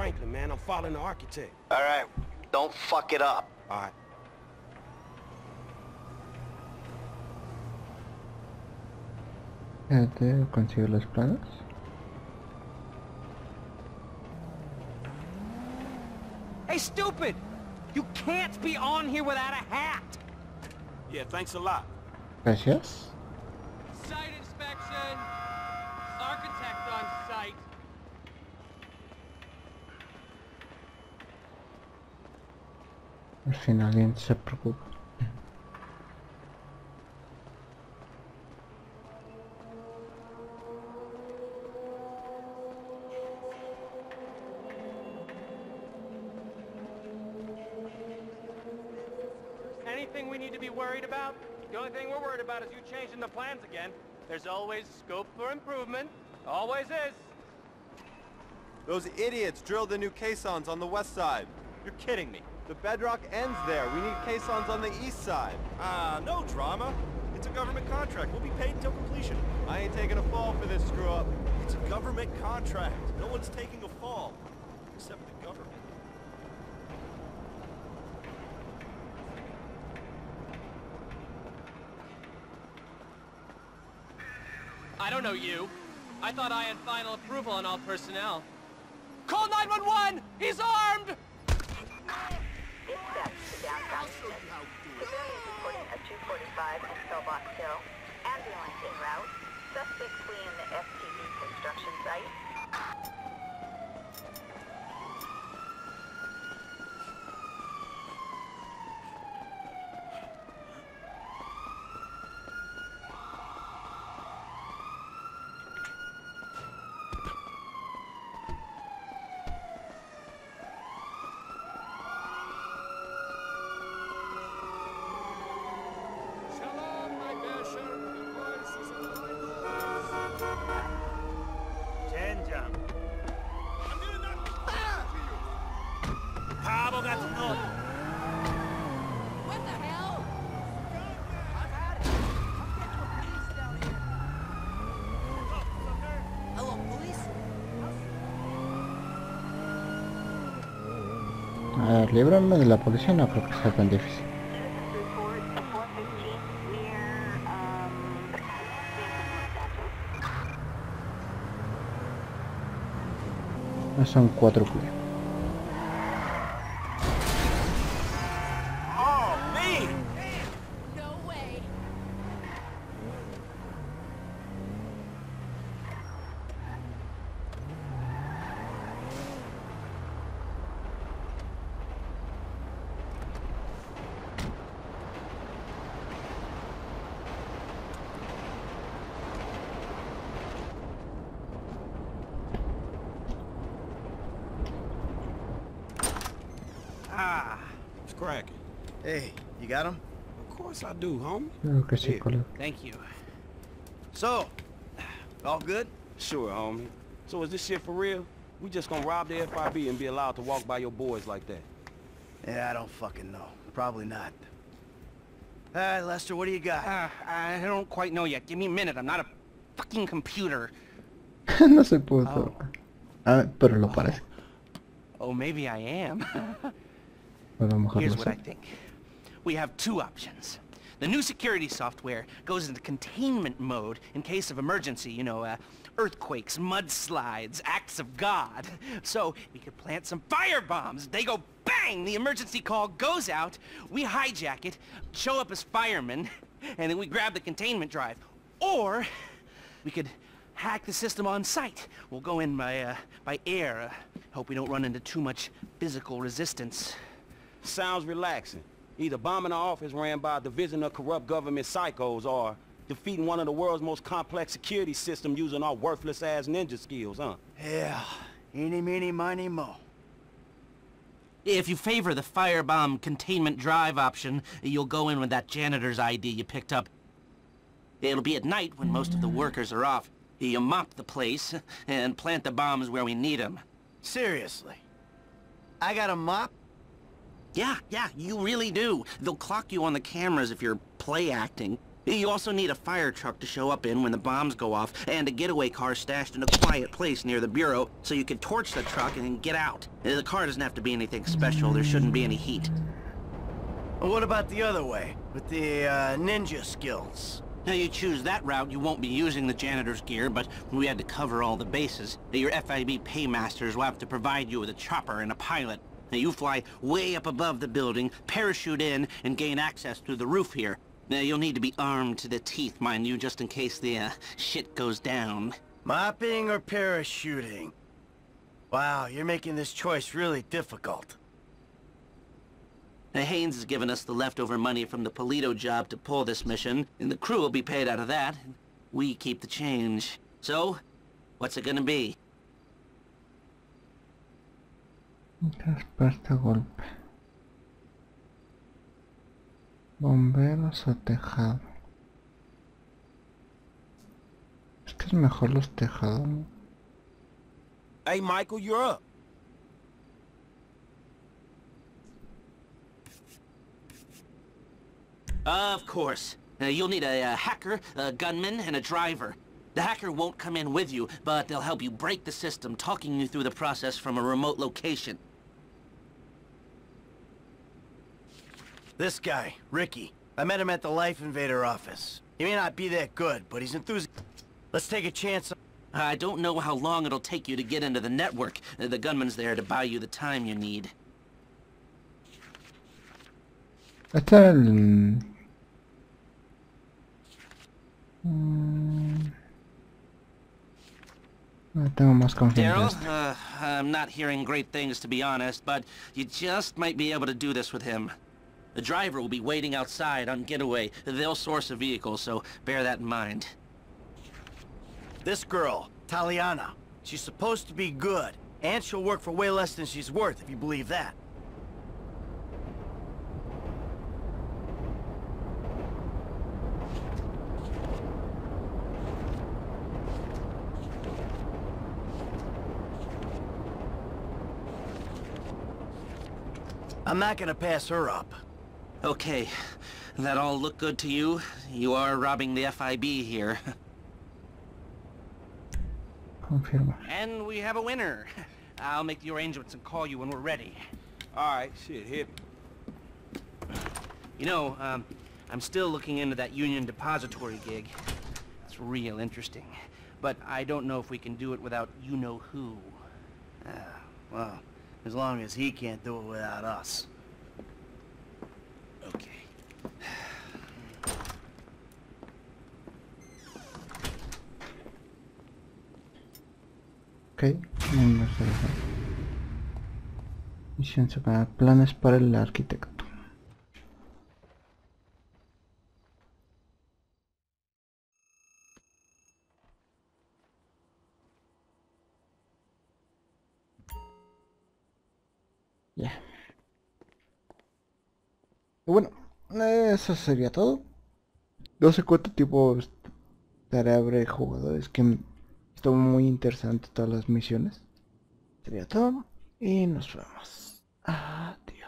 Franklin, man. I'm following the architect. All right, don't fuck it up. All right. Espérate, consigo los planos. Hey, stupid! You can't be on here without a hat! Yeah, thanks a lot. Gracias. Site inspection! Architect on site! Al fin alguien se preocupa. Anything we need to be worried about? The only thing we're worried about is you changing the plans again. There's always scope for improvement. Always is. Those idiots drilled the new caissons on the west side. You're kidding me. The bedrock ends there. We need caissons on the east side. Ah, no drama. It's a government contract. We'll be paid until completion. I ain't taking a fall for this screw up. It's a government contract. No one's taking a fall. Except the government. I don't know you. I thought I had final approval on all personnel. Call 911! He's armed! To downtown Civilians reporting at 245 and Pillbox Hill. Ambulance en route. Suspect fleeing the FTV construction site. Pues favor, de la policía, no creo que sea tan difícil. Ah, son cuatro culos. Cracking. Hey, you got him? Of course I do, homie. Creo que sí, Thank you. So, all good? Sure, homie. So is this shit for real? We just gonna rob the FIB and be allowed to walk by your boys like that? Yeah, I don't fucking know. Probably not. All right, Lester, what do you got? Uh, I don't quite know yet. Give me a minute. I'm not a fucking computer. no se pudo. Ah, pero lo parece. Oh, maybe I am. A lo mejor Here's what I think. We have two options. The new security software goes into containment mode in case of emergency, you know, uh, earthquakes, mudslides, acts of God. So we could plant some fire bombs. They go bang! The emergency call goes out. We hijack it, show up as firemen, and then we grab the containment drive. Or we could hack the system on site. We'll go in by, uh, by air. Uh, hope we don't run into too much physical resistance. Sounds relaxing. Either bombing an office ran by a division of corrupt government psychos or defeating one of the world's most complex security systems using our worthless-ass ninja skills, huh? Yeah, eeny, meeny, miny, mo. If you favor the firebomb containment drive option, you'll go in with that janitor's ID you picked up. It'll be at night when most of the workers are off. You mop the place and plant the bombs where we need them. Seriously. I got a mop? Yeah, yeah, you really do. They'll clock you on the cameras if you're play acting. You also need a fire truck to show up in when the bombs go off, and a getaway car stashed in a quiet place near the bureau, so you can torch the truck and then get out. The car doesn't have to be anything special, there shouldn't be any heat. What about the other way? With the, uh, ninja skills? Now you choose that route, you won't be using the janitor's gear, but we had to cover all the bases. Your FIB paymasters will have to provide you with a chopper and a pilot. Now you fly way up above the building, parachute in, and gain access through the roof here. Now you'll need to be armed to the teeth, mind you, just in case the, uh, shit goes down. Mopping or parachuting? Wow, you're making this choice really difficult. Now, Haines has given us the leftover money from the Paleto job to pull this mission, and the crew will be paid out of that. We keep the change. So, what's it gonna be? Respuesta golpe. Bomberos o tejado. Es que es mejor los tejados. ¿no? Hey, Michael, you're up. Of course. Uh, you'll need a, uh hacker, a gunman, and a driver. The hacker won't come in with you, but they'll help you break the system, talking you through the process from a remote location. This guy, Rickie. I met him at the Life Invader office. He may not be that good, but he's enthusiastic. Let's take a chance. I don't know how long it'll take you to get into the network. Uh, The gunman's there to buy you the time you need. Este era el... Mm. No tengo más confianza. en Daryl, uh, I'm not hearing great things to be honest, but you just might be able to do this with him. The driver will be waiting outside on getaway. They'll source a vehicle, so bear that in mind. This girl, Taliana. She's supposed to be good, and she'll work for way less than she's worth, if you believe that. I'm not gonna pass her up. Okay, that all look good to you? You are robbing the FIB here. Confirma. And we have a winner. I'll make the arrangements and call you when we're ready. All right, shit, hit me. You know, um, I'm still looking into that Union Depository gig. It's real interesting. But I don't know if we can do it without you-know-who. Ah, well, as long as he can't do it without us. Ok. Misión secundaria. Planes para el arquitecto. Ya. Y bueno, eso sería todo. No sé cuánto tiempo estaré abre jugadores que estuvo muy interesante todas las misiones. Sería todo y nos vemos. Adiós.